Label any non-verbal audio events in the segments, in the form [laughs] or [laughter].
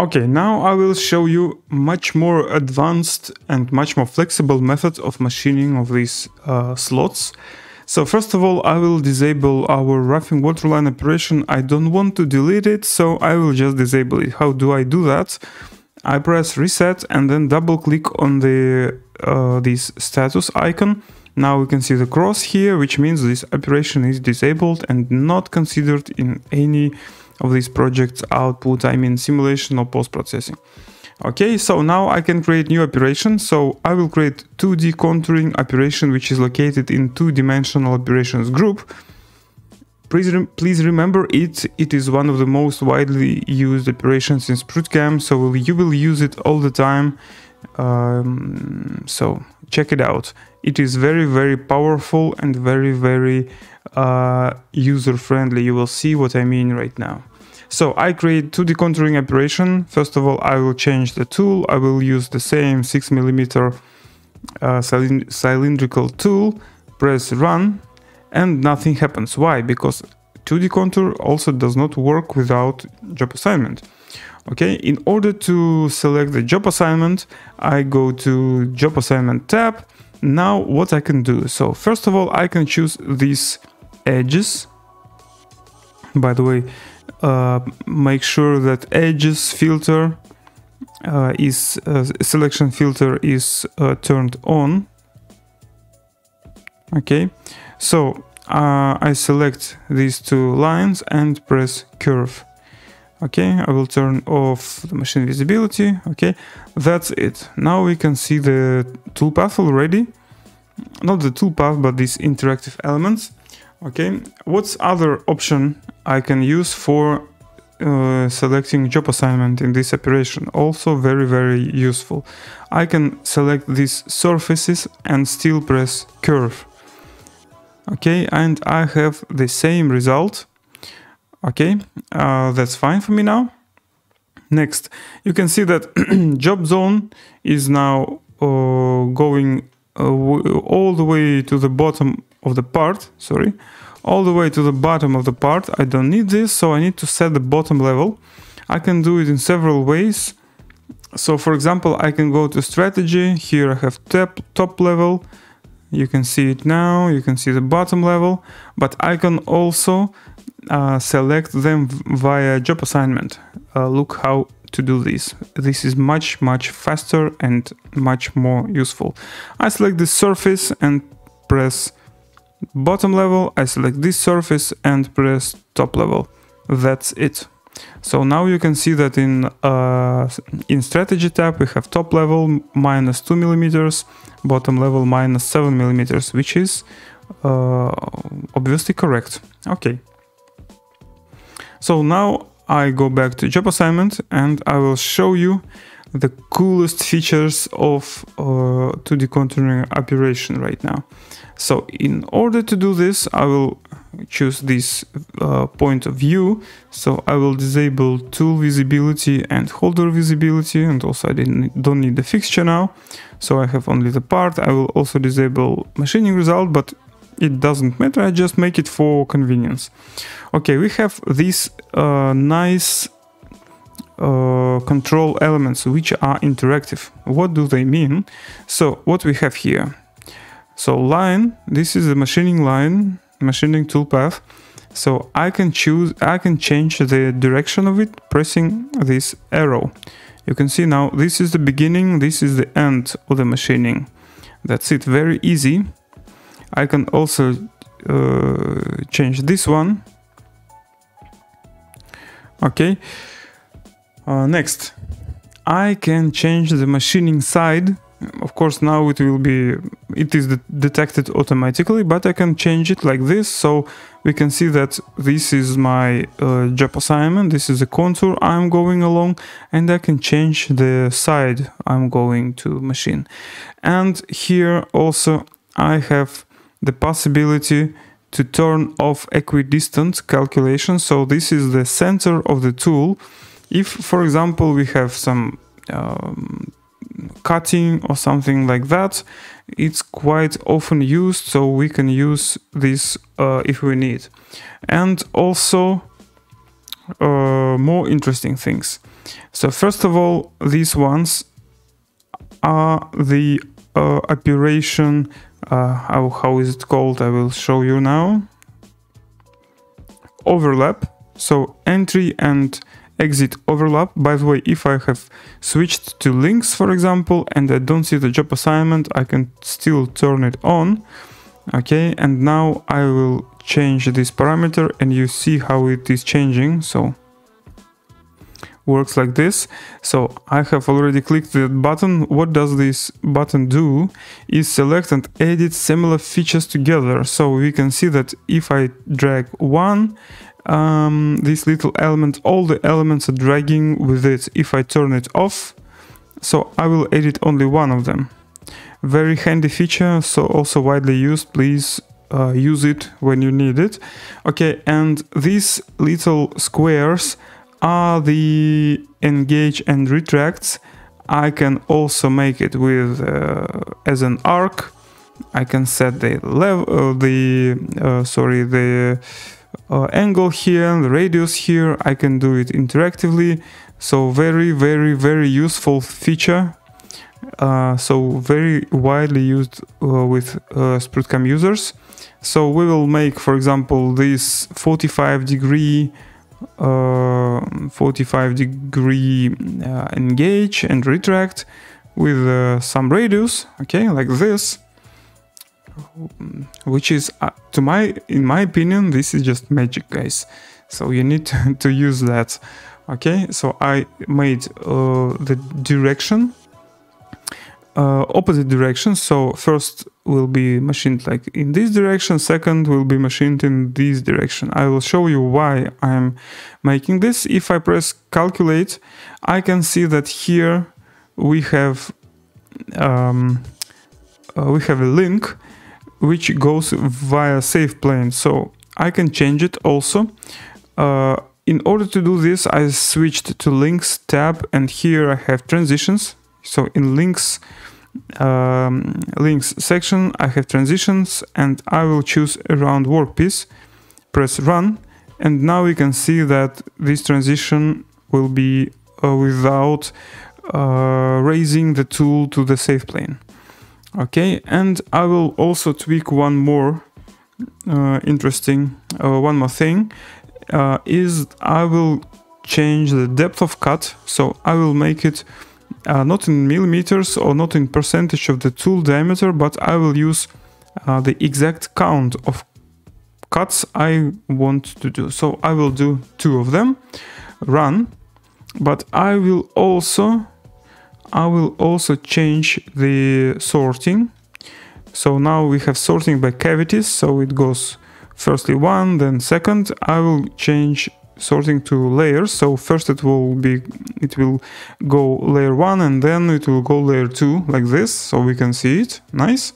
Okay, now I will show you much more advanced and much more flexible method of machining of these uh, slots. So first of all, I will disable our roughing waterline operation. I don't want to delete it, so I will just disable it. How do I do that? I press reset and then double click on the uh, this status icon. Now we can see the cross here, which means this operation is disabled and not considered in any of these projects output, I mean simulation or post-processing. Okay, so now I can create new operation. So I will create 2D contouring operation, which is located in two-dimensional operations group. Please, please remember it, it is one of the most widely used operations in SprutCam, so you will use it all the time. Um, so check it out. It is very, very powerful and very, very uh, user-friendly. You will see what I mean right now. So I create 2D contouring operation. First of all, I will change the tool. I will use the same 6 millimeter uh, cylindrical tool, press run, and nothing happens. Why? Because 2D contour also does not work without job assignment. Okay, in order to select the job assignment, I go to job assignment tab. Now what I can do? So first of all, I can choose these edges. By the way, uh, make sure that edges filter uh, is uh, selection filter is uh, turned on okay so uh, I select these two lines and press curve okay I will turn off the machine visibility. Okay that's it. Now we can see the toolpath already. Not the toolpath but these interactive elements. Okay what's other option I can use for uh, selecting job assignment in this operation? Also very very useful. I can select these surfaces and still press curve. Okay and I have the same result okay uh, that's fine for me now next you can see that [clears throat] job zone is now uh, going uh, all the way to the bottom of the part sorry all the way to the bottom of the part. I don't need this, so I need to set the bottom level. I can do it in several ways. So for example, I can go to strategy. Here I have top, top level. You can see it now. You can see the bottom level. But I can also uh, select them via job assignment. Uh, look how to do this. This is much, much faster and much more useful. I select the surface and press bottom level, I select this surface and press top level. That's it. So now you can see that in uh, in strategy tab we have top level minus 2 millimeters, bottom level minus 7 millimeters, which is uh, obviously correct. Okay. So now I go back to job assignment and I will show you the coolest features of uh, 2D contouring operation right now. So in order to do this, I will choose this uh, point of view. So I will disable tool visibility and holder visibility and also I don't need the fixture now. So I have only the part. I will also disable machining result, but it doesn't matter. I just make it for convenience. Okay, we have these uh, nice uh, control elements which are interactive. What do they mean? So what we have here, so line, this is the machining line, machining toolpath. So I can choose, I can change the direction of it pressing this arrow. You can see now this is the beginning, this is the end of the machining. That's it, very easy. I can also uh, change this one. Okay. Uh, next, I can change the machining side of course now it will be it is detected automatically but I can change it like this. So we can see that this is my uh, job assignment. This is the contour I'm going along and I can change the side I'm going to machine. And here also I have the possibility to turn off equidistant calculation so this is the center of the tool if for example we have some um, cutting or something like that. It's quite often used, so we can use this uh, if we need. And also uh, more interesting things. So first of all, these ones are the operation, uh, how, how is it called? I will show you now. Overlap. So entry and exit overlap. By the way, if I have switched to links, for example, and I don't see the job assignment, I can still turn it on. Okay, and now I will change this parameter and you see how it is changing. So works like this. So I have already clicked the button. What does this button do is select and edit similar features together. So we can see that if I drag one um, this little element, all the elements are dragging with it. If I turn it off, so I will edit only one of them. Very handy feature, so also widely used. Please uh, use it when you need it. Okay, and these little squares are the engage and retracts. I can also make it with uh, as an arc. I can set the level, uh, the uh, sorry, the uh, angle here, the radius here, I can do it interactively. So very, very, very useful feature. Uh, so very widely used uh, with uh, SprutCam users. So we will make, for example, this 45 degree 45 degree uh, engage and retract with uh, some radius, okay, like this which is uh, to my in my opinion this is just magic guys. So you need to, [laughs] to use that okay? So i made uh, the direction uh, opposite direction. So first will be machined like in this direction second will be machined in this direction i will show you why i'm making this if i press calculate i can see that here we have um, uh, we have a link which goes via safe plane. So I can change it also. Uh, in order to do this, I switched to links tab and here I have transitions. So in links, um, links section, I have transitions and I will choose around workpiece, press run. And now we can see that this transition will be uh, without uh, raising the tool to the safe plane. Okay, and I will also tweak one more uh, interesting, uh, one more thing, uh, is I will change the depth of cut, so I will make it uh, not in millimeters or not in percentage of the tool diameter, but I will use uh, the exact count of cuts I want to do. So I will do two of them, run, but I will also I will also change the sorting. So now we have sorting by cavities, so it goes firstly one, then second. I will change sorting to layers. So first it will be it will go layer one and then it will go layer two like this, so we can see it. Nice.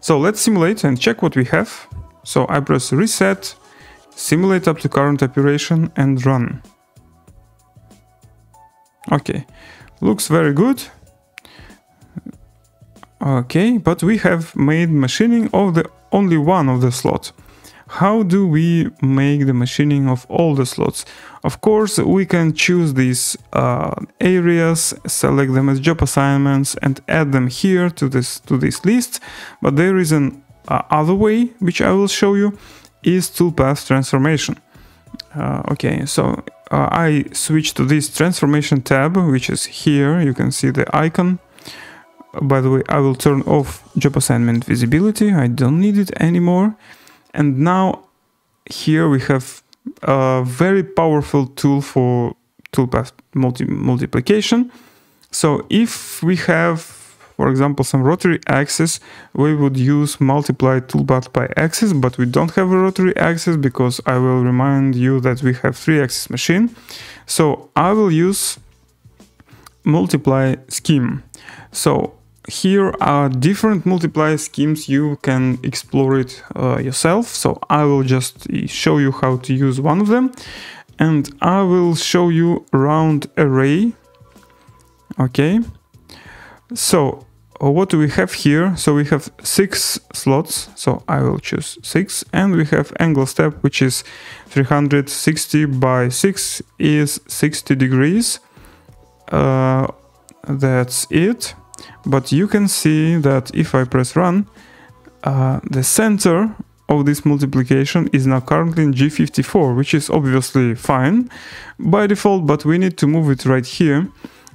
So let's simulate and check what we have. So I press reset, simulate up to current operation and run. Okay, looks very good. Okay, but we have made machining of the only one of the slots. How do we make the machining of all the slots? Of course, we can choose these uh, areas, select them as job assignments and add them here to this, to this list. But there is an uh, other way, which I will show you, is toolpath transformation. Uh, okay, so uh, I switch to this transformation tab, which is here. You can see the icon. By the way, I will turn off job assignment visibility. I don't need it anymore. And now here we have a very powerful tool for toolpath multi multiplication. So if we have for example, some rotary axis, we would use multiply toolpath by axis, but we don't have a rotary axis because I will remind you that we have three axis machine. So I will use multiply scheme. So here are different multiply schemes you can explore it uh, yourself so i will just show you how to use one of them and i will show you round array okay So what do we have here? So we have six slots. So I will choose six and we have angle step, which is 360 by six is 60 degrees. Uh, that's it. But you can see that if I press run, uh, the center of this multiplication is now currently in G54, which is obviously fine by default, but we need to move it right here.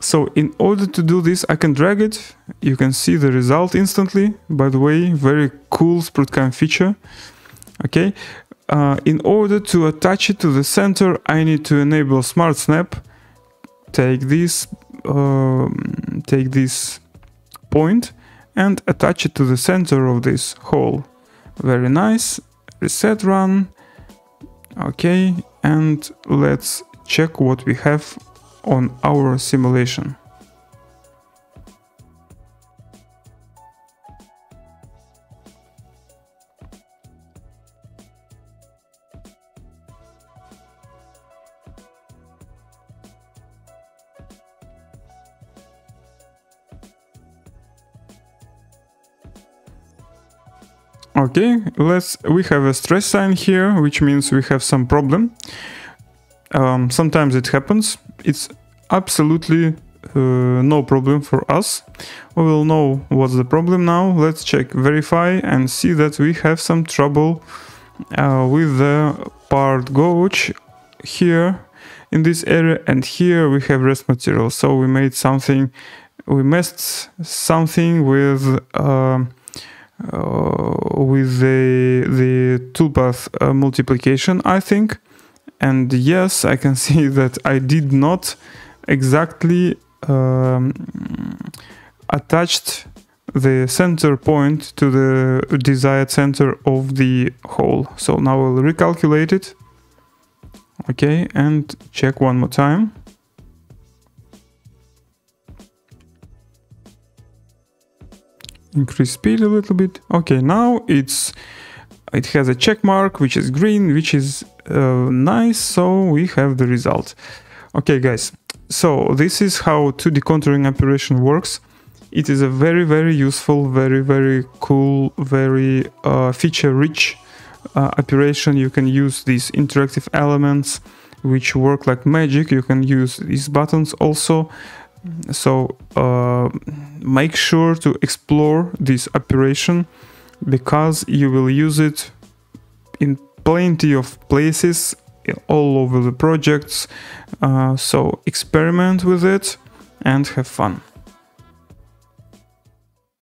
So in order to do this, I can drag it. You can see the result instantly. By the way, very cool SprutCam feature. Okay. Uh, in order to attach it to the center, I need to enable Smart Snap. Take this, uh, take this point and attach it to the center of this hole. Very nice. Reset run. Okay, and let's check what we have on our simulation. Okay, let's we have a stress sign here, which means we have some problem. Um, sometimes it happens. It's absolutely uh, no problem for us. We will know what's the problem now. Let's check verify and see that we have some trouble uh, with the part gauge here in this area and here we have rest material. So we made something, we messed something with uh, with the the toolpath uh, multiplication, I think. And yes, I can [laughs] see that I did not exactly um, attached the center point to the desired center of the hole. So now I'll recalculate it. Okay, and check one more time. Increase speed a little bit. Okay, now it's it has a check mark which is green, which is uh, nice. So we have the result. Okay, guys. So this is how 2D contouring operation works. It is a very very useful, very very cool, very uh, feature-rich uh, operation. You can use these interactive elements which work like magic. You can use these buttons also so uh, make sure to explore this operation because you will use it in plenty of places all over the projects. Uh, so experiment with it and have fun.